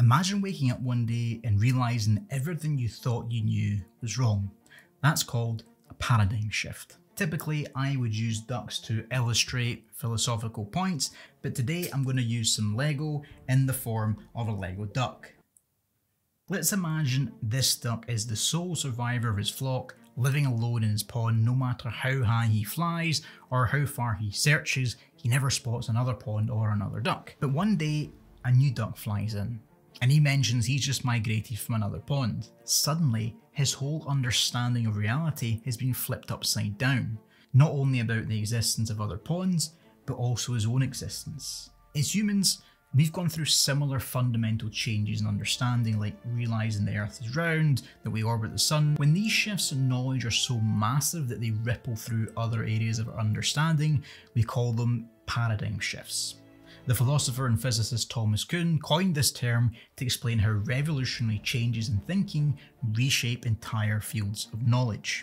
Imagine waking up one day and realizing everything you thought you knew was wrong. That's called a paradigm shift. Typically, I would use ducks to illustrate philosophical points, but today I'm going to use some Lego in the form of a Lego duck. Let's imagine this duck is the sole survivor of his flock, living alone in his pond no matter how high he flies or how far he searches, he never spots another pond or another duck. But one day, a new duck flies in and he mentions he's just migrated from another pond. Suddenly, his whole understanding of reality has been flipped upside down, not only about the existence of other ponds, but also his own existence. As humans, we've gone through similar fundamental changes in understanding, like realizing the Earth is round, that we orbit the Sun. When these shifts in knowledge are so massive that they ripple through other areas of our understanding, we call them paradigm shifts. The philosopher and physicist Thomas Kuhn coined this term to explain how revolutionary changes in thinking reshape entire fields of knowledge.